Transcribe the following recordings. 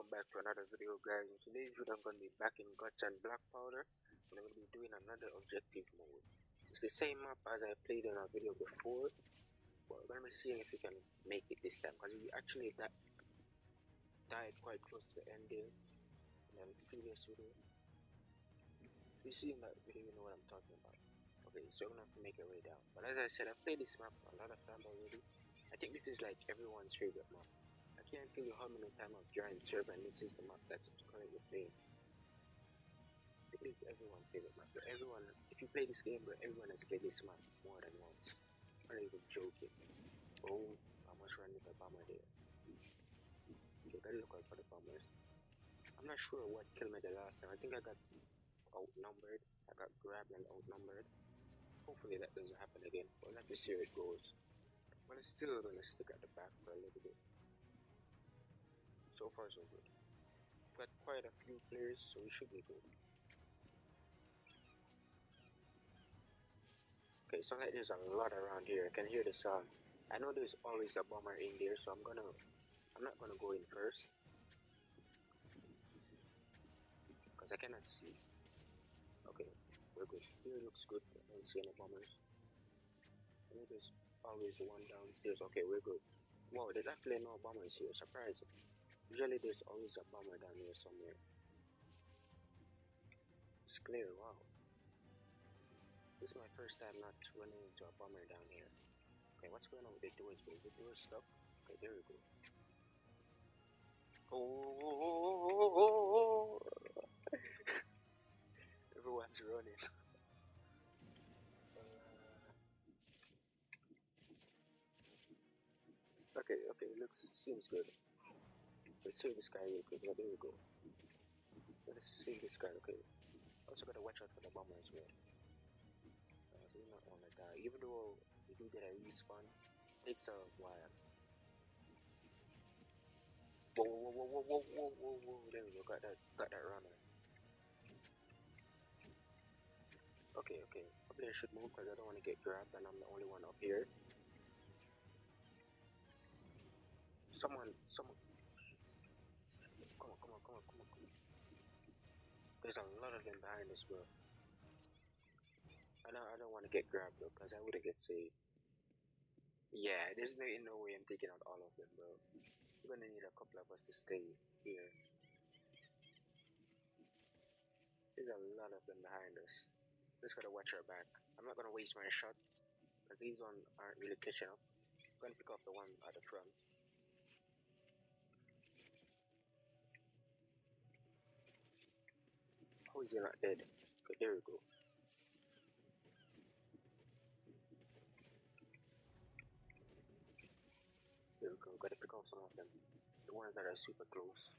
welcome back to another video guys. In today's video i'm going to be back in guts and black powder and i'm going to be doing another objective mode. It's the same map as i played in a video before but we're going to be seeing if we can make it this time because we actually died quite close to the ending in the previous video. If you see in that video you know what i'm talking about. Okay so i'm gonna have to make a way down. But as i said i've played this map a lot of times already. I think this is like everyone's favorite map can't you how many times I've joined server and this is the map that's currently playing. It is everyone's favorite map. But everyone, if you play this game, but everyone has played this map more than once. I'm not even joking. Oh, I must run with the bomber there. Okay, gotta look out for the bombers. I'm not sure what killed me the last time. I think I got outnumbered. I got grabbed and outnumbered. Hopefully that doesn't happen again. But let me see how it goes. But it's still gonna stick at the back for a little bit so far so good. Got quite a few players, so we should be good. Okay, so like there's a lot around here. I can hear the sound. I know there's always a bomber in there, so I'm gonna, I'm not gonna go in first, cause I cannot see. Okay, we're good. Here looks good. I don't see any bombers. I know there's always one downstairs. Okay, we're good. Wow, there's actually no bombers here. Surprising. Usually there's always a bomber down here somewhere. It's clear, wow. This is my first time not running into a bomber down here. Okay, what's going on with the doors? Is the door stuck? Okay, there we go. Oh, everyone's running. Okay, okay, looks seems good. Let's save this guy real quick. Yeah, there we go. Let's save this guy, okay. Also gotta watch out for the bomber as well. Uh, do not wanna die. Even though we do get a respawn, takes a while. Whoa, whoa, whoa, whoa, whoa, whoa, whoa, whoa, there we go, got that, got that runner. Okay, okay, a player should move because I don't want to get grabbed and I'm the only one up here. Someone, someone, Come on, come on, come on, come on, come on. There's a lot of them behind us, bro. I don't, I don't want to get grabbed, though, because I wouldn't get saved. Yeah, there's no, no way I'm taking out all of them, bro. We're gonna need a couple of us to stay here. There's a lot of them behind us. Just gotta watch our back. I'm not gonna waste my shot, because these ones aren't really catching up. I'm gonna pick up the one at the front. How is he not dead? Okay, there we go. There we go, gotta pick off some of them. The ones that are super close.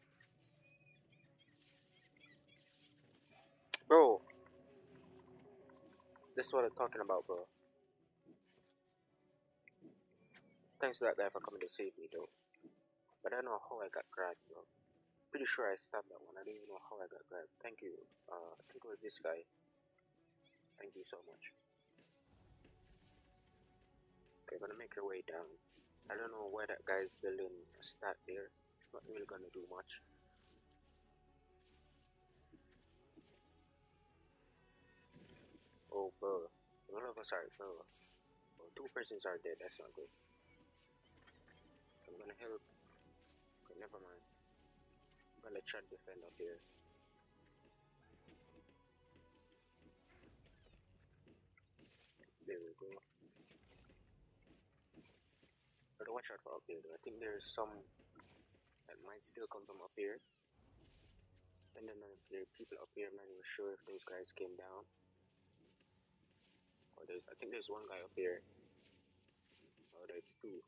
Bro! This is what I'm talking about, bro. Thanks to that guy for coming to save me, though. But I don't know how I got grabbed, bro pretty sure I stabbed that one. I don't even know how I got grabbed. Thank you. Uh, I think it was this guy. Thank you so much. Okay, gonna make our way down. I don't know why that guy's building a stat there. Not really gonna do much. Oh, bro. One of us are, bro. Oh, two persons are dead. That's not good. I'm gonna help. Okay, never mind. To defend up here. There we go. Gotta watch out for up here though. I think there's some that might still come from up here. And then if there are people up here, I'm not even sure if those guys came down. Or there's I think there's one guy up here. Oh there's two.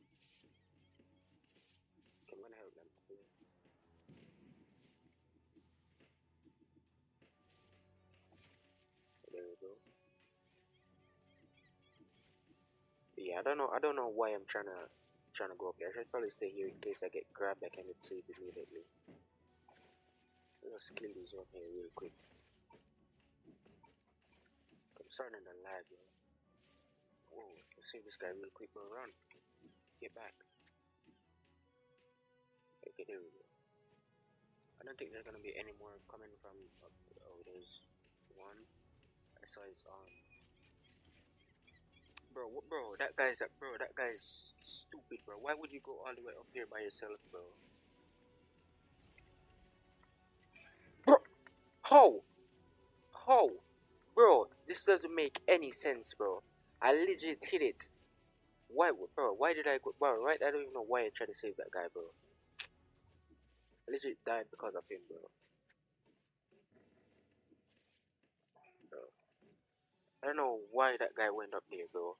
I don't know. I don't know why I'm trying to trying to go up here. I should probably stay here in case I get grabbed. I can get saved immediately. Let's kill this one here real quick. I'm starting to lag. Yo. Whoa! Let's save this guy real quick. But run. Get back. Okay, there we go. I don't think there's gonna be any more coming from. oh, there's one. I saw his arm. Bro, bro, that guy's that bro, that guy's stupid, bro. Why would you go all the way up here by yourself, bro? Bro, how? How? Bro, this doesn't make any sense, bro. I legit hit it. Why, bro? Why did I go, bro? Right? I don't even know why I tried to save that guy, bro. I legit died because of him, bro. I don't know why that guy went up there, bro.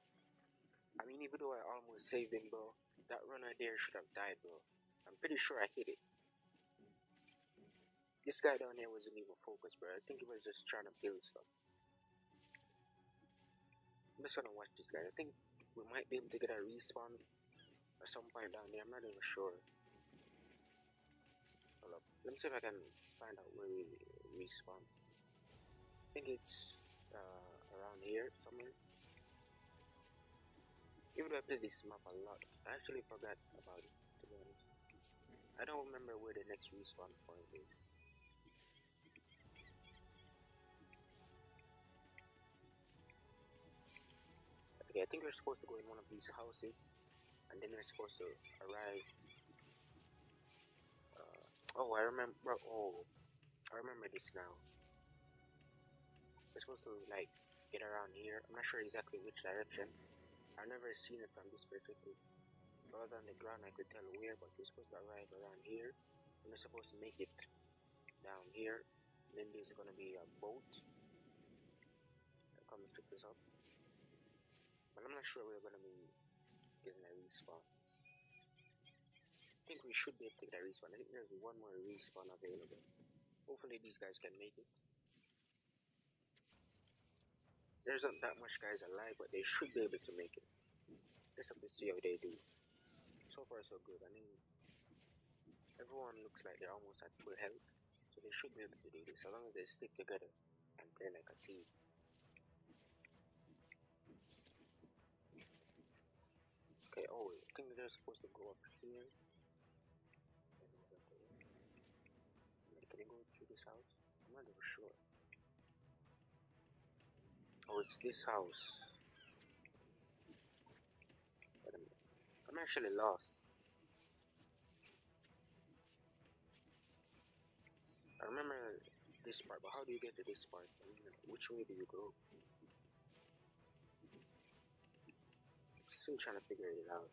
I mean, even though I almost saved him, bro, that runner there should have died, bro. I'm pretty sure I hit it. This guy down there wasn't even focused, bro. I think he was just trying to build stuff. I'm just gonna watch this guy. I think we might be able to get a respawn at some point down there. I'm not even sure. Hold up. Let me see if I can find out where we respawn. I think it's uh, around here somewhere. Even though I played this map a lot, I actually forgot about it to be honest. I don't remember where the next respawn point is. Okay, I think we're supposed to go in one of these houses and then we're supposed to arrive. Uh, oh, I remember. Oh, I remember this now. We're supposed to like get around here. I'm not sure exactly which direction. I've never seen it from this perspective. Was on the ground, I could tell where, but we're supposed to arrive around here. And we're supposed to make it down here. And then there's to be a boat that comes pick this up. But I'm not sure we're to be getting a respawn. I think we should be able to get a respawn. I think there's one more respawn available. Hopefully these guys can make it. There isn't that much guys alive, but they should be able to make it. Let's have to see how they do. So far, so good. I mean, everyone looks like they're almost at full health, so they should be able to do this as long as they stick together and play like a team. Okay, oh, I think they're supposed to go up here. Oh, it's this house. I'm actually lost. I remember this part, but how do you get to this part? I mean, which way do you go? I'm still trying to figure it out.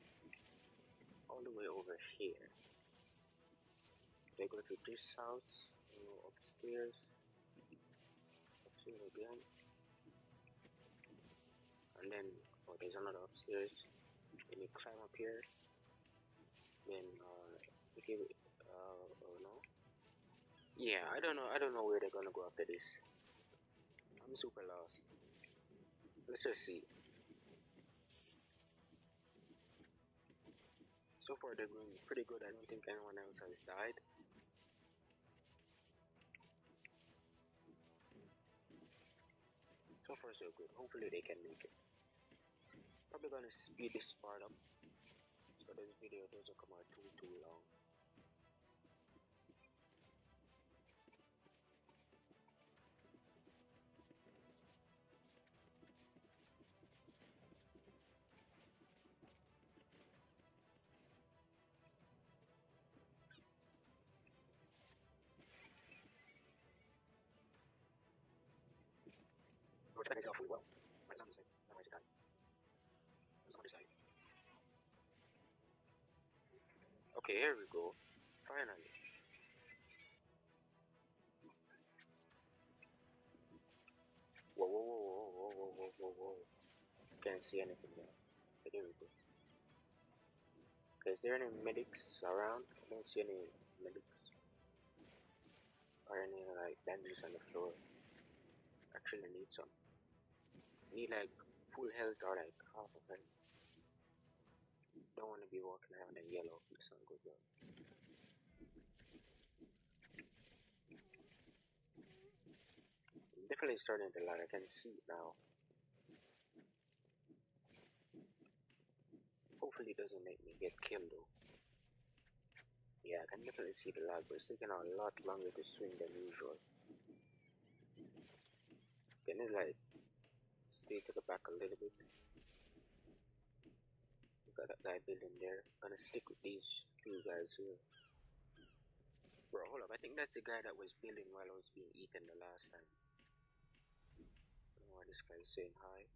All the way over here. They go to this house, go upstairs, upstairs again oh there's another upstairs then you climb up here. Then uh you give it uh oh no. Yeah I don't know I don't know where they're gonna go after this. I'm super lost. Let's just see. So far they're doing pretty good. I don't think anyone else has died. So far so good. Hopefully they can make it probably gonna speed this part up so this video doesn't come out too too long Which I think is awfully well. Might sound the same. Okay, here we go. Finally. Whoa, whoa, whoa, whoa, whoa, whoa, whoa, whoa. Can't see anything there. Okay, we go. Okay, is there any medics around? I don't see any medics. Or any like bandages on the floor. Actually need some. Need like full health or like half of health be walking around in yellow if the sun goes up. definitely starting to light, I can see it now. Hopefully it doesn't make me get killed though. Yeah, I can definitely see the lag, but it's taking a lot longer to swing than usual. Can it like stay to the back a little bit? That guy building there. Gonna stick with these two guys here. Bro, hold up. I think that's the guy that was building while I was being eaten the last time. I don't know why this guy is saying hi.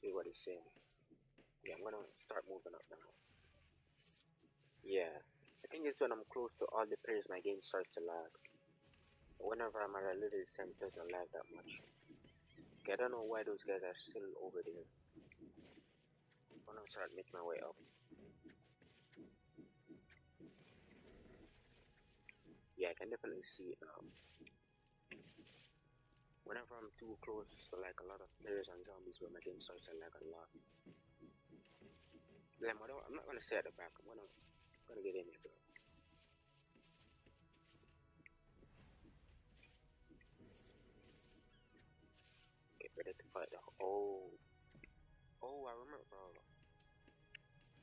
See what he's saying. Yeah, I'm gonna start moving up now. Yeah, I think it's when I'm close to all the players my game starts to lag. Whenever I'm at a little it doesn't lag that much. Okay, I don't know why those guys are still over there. I'm gonna start making my way up. Yeah, I can definitely see now. Whenever I'm too close to like a lot of players and zombies where my game starts to lag a lot. Then I'm not gonna stay at the back, I'm gonna I'm gonna get in here bro. Oh. Oh I remember.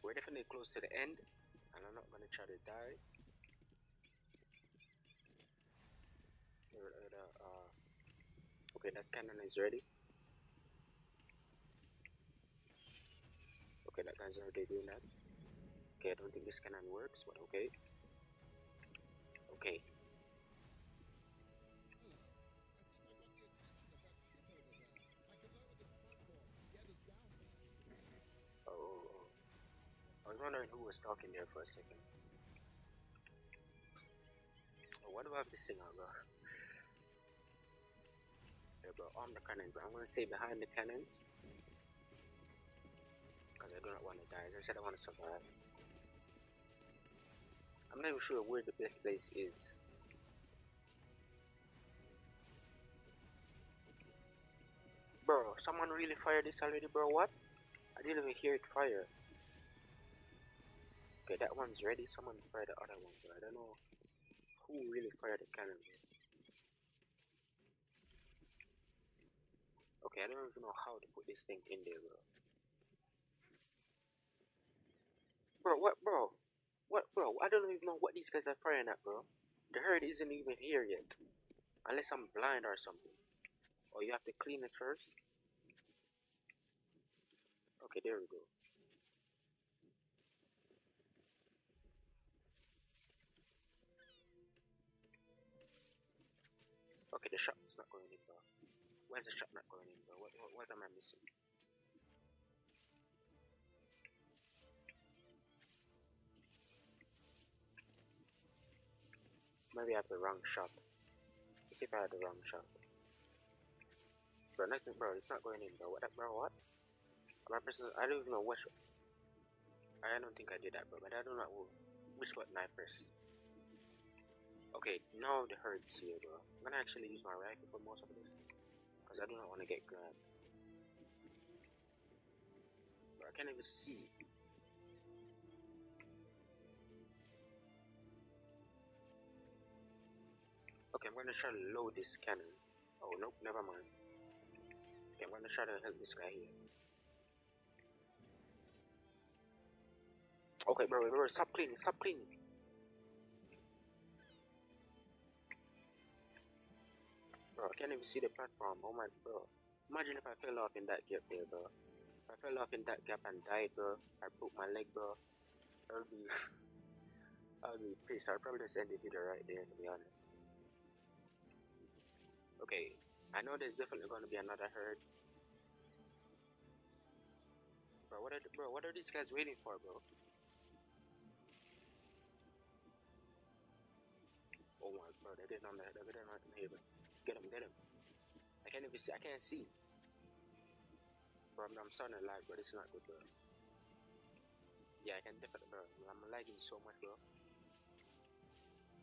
We're definitely close to the end and I'm not gonna try to die. Uh, okay that cannon is ready. Okay that guy's already doing that. Okay I don't think this cannon works but okay. Okay was wondering who was talking there for a second. Oh, what I have this thing on, bro? Yeah, bro, the cannons, bro. I'm gonna say behind the cannons. Because I do not want to die. As I said, I want to survive. I'm not even sure where the best place is. Bro, someone really fired this already, bro? What? I didn't even hear it fire. Okay, that one's ready. Someone fired the other one, but I don't know who really fired the cannon. Okay, I don't even know how to put this thing in there, bro. Bro, what, bro? What, bro? I don't even know what these guys are firing at, bro. The herd isn't even here yet. Unless I'm blind or something. Or oh, you have to clean it first? Okay, there we go. Okay, the shot's not going in, bro. Where's the shot not going in, bro? What, what, what am I missing? Maybe I have the wrong shot. Let's see if I had the wrong shot. Bro, nothing, bro. It's not going in, bro. What, bro? What? My person, I don't even know what. I don't think I did that, bro. But I don't know which button knife pressed. Okay, now the hurts here, bro. I'm gonna actually use my rifle for most of this. Because I do not want to get grabbed. Bro, I can't even see. Okay, I'm gonna try to load this cannon. Oh, nope, never mind. Okay, I'm gonna try to help this guy here. Okay, bro, bro, stop cleaning, stop cleaning. Can't even see the platform. Oh my, bro. Imagine if I fell off in that gap there, bro. If I fell off in that gap and died, bro. I broke my leg, bro. I'll be, I would be pissed. I'd probably just end the video right there, to be honest. Okay, I know there's definitely going to be another herd. Bro, what are, bro, what are these guys waiting for, bro? Oh my, bro, they're getting on the, they're getting on the haven. Get him, get him. I can't even see. I can't see. Bro, I'm, I'm starting to lag. This is not good, bro. Yeah, I can definitely, bro. I'm lagging so much, bro.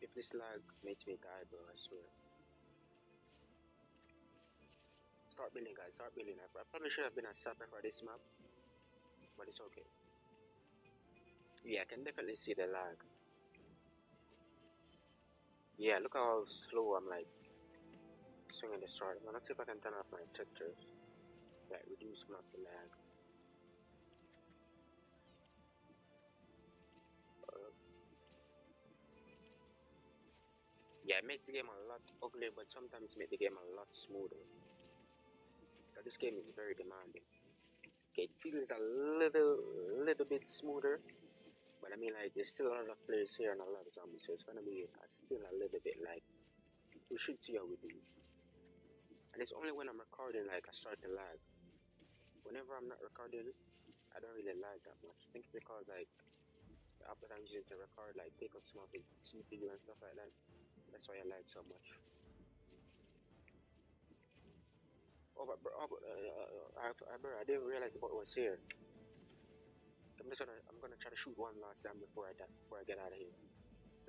If this lag makes me die, bro, I swear. Start building, guys. Start building. I probably should have been a sapper for this map, but it's okay. Yeah, I can definitely see the lag. Yeah, look how slow I'm like the sword. I'm gonna see if I can turn off my textures, like reduce the lag. Uh, yeah, it makes the game a lot ugly, but sometimes it makes the game a lot smoother. But this game is very demanding. Okay, it feels a little, little bit smoother, but I mean, like, there's still a lot of players here and a lot of zombies, so it's gonna be uh, still a little bit like we should see how we do. And it's only when I'm recording like I start to lag. Whenever I'm not recording, I don't really lag that much. I think it's because like the app that I'm using to record like take up some of the CPU and stuff like that. That's why I lag so much. Oh, but bro, oh, but, uh, uh, I, I, I didn't realize the bot was here. I'm just gonna I'm gonna try to shoot one last time before I die, before I get out of here.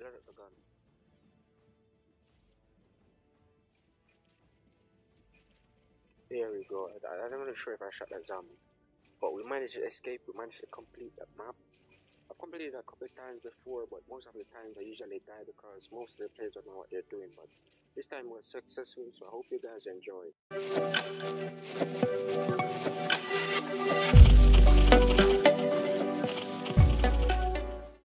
Load up the gun. There we go. I, I'm not sure if I shot that zombie. But we managed to escape, we managed to complete that map. I've completed it a couple of times before, but most of the times I usually die because most of the players don't know what they're doing. But this time was successful, so I hope you guys enjoy.